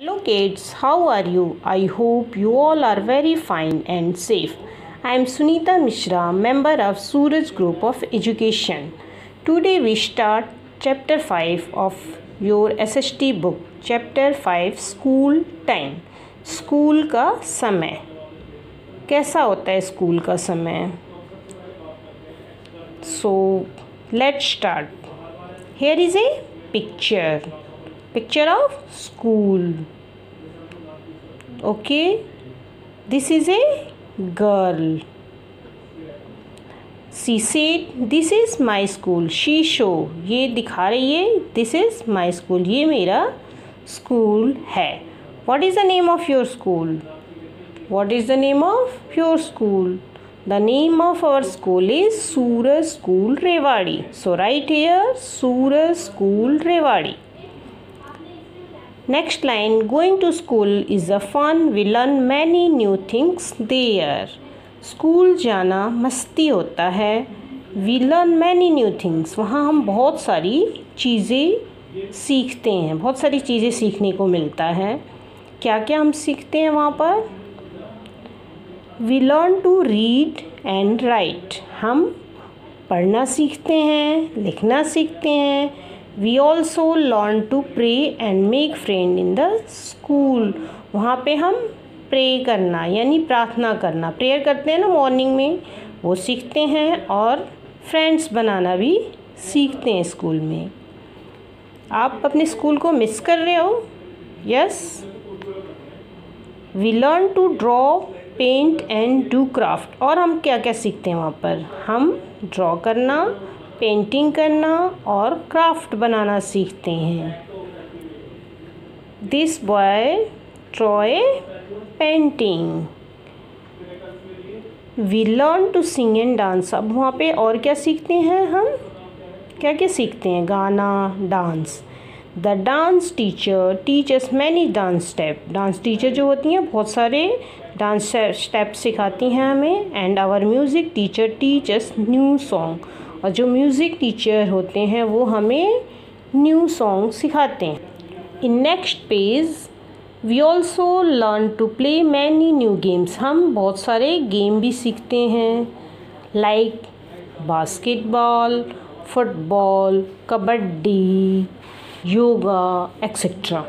Hello kids, how are you? I hope you all are very fine and safe. I am Sunita Mishra, member of Suraj Group of Education. Today we start chapter 5 of your SHT book. Chapter 5 School Time. School का समय कैसा होता है school का समय so let's start here is a picture picture of school okay this is a girl she said this is my school she show ये दिखा रही है दिस इज़ माई स्कूल ये मेरा स्कूल है. What is the name of your school what is the name of your school the name of our school is Suraj school Rewari so right here Suraj school Rewari Next line, Going to school is a fun. We learn many new things there. School जाना मस्ती होता है। We learn many new things वहाँ हम बहुत सारी चीज़ें सीखते हैं। बहुत सारी चीज़ें सीखने को मिलता है। क्या क्या हम सीखते हैं वहाँ पर? We learn to read and write हम पढ़ना सीखते हैं, लिखना सीखते हैं। We also learn to pray and make friend in the school वहाँ पे हम प्रे करना, यानी प्रार्थना करना। प्रेयर करते हैं ना मॉर्निंग में, वो सीखते हैं और फ्रेंड्स बनाना भी सीखते हैं स्कूल में। आप अपने स्कूल को मिस कर रहे हो? Yes we learn to draw paint and do craft और हम क्या क्या सीखते हैं वहाँ पर? हम ड्रॉ करना पेंटिंग करना और क्राफ्ट बनाना सीखते हैं। This boy try painting we learn to sing and dance अब वहाँ पे और क्या सीखते हैं हम? क्या क्या सीखते हैं? गाना dance the dance teacher teachers many dance step dance teacher जो होती हैं, बहुत सारे डांस स्टेप सिखाती हैं हमें. And our music teacher teachers new song और जो म्यूज़िक टीचर होते हैं, वो हमें न्यू सॉन्ग सिखाते हैं। In next page we also learn to play many new games हम बहुत सारे गेम भी सीखते हैं like basketball football kabaddi yoga etcetera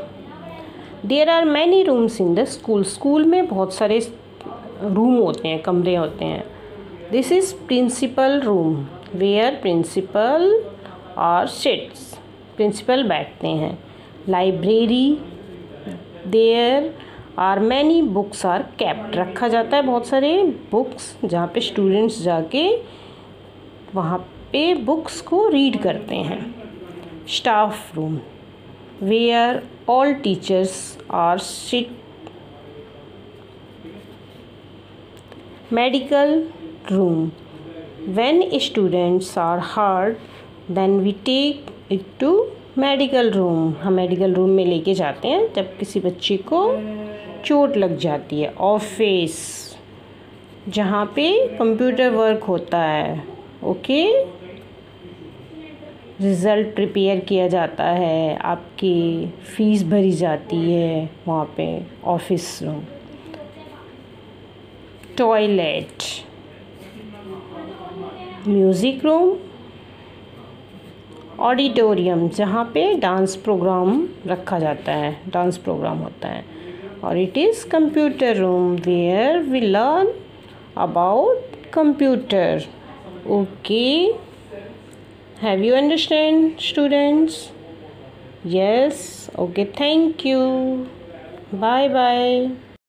there are many rooms in the school school में बहुत सारे रूम होते हैं, कमरे होते हैं। This is principal room where principal और सिट्स प्रिंसिपल बैठते हैं। Library there are many books are kept रखा जाता है बहुत सारे बुक्स जहाँ पे स्टूडेंट्स जाके वहाँ पे बुक्स को रीड करते हैं। Staff room where all teachers are sit medical room when students are hurt then we take it to medical room हम मेडिकल रूम में लेके जाते हैं जब किसी बच्चे को चोट लग जाती है ऑफ़िस जहाँ पे कंप्यूटर वर्क होता है ओके रिज़ल्ट प्रिपेयर किया जाता है, आपकी फ़ीस भरी जाती है वहाँ पे office room toilet music room, auditorium, जहाँ पे डांस प्रोग्राम रखा जाता है, डांस प्रोग्राम होता है। और it is computer room where we learn about computer okay have you understand students yes okay thank you bye bye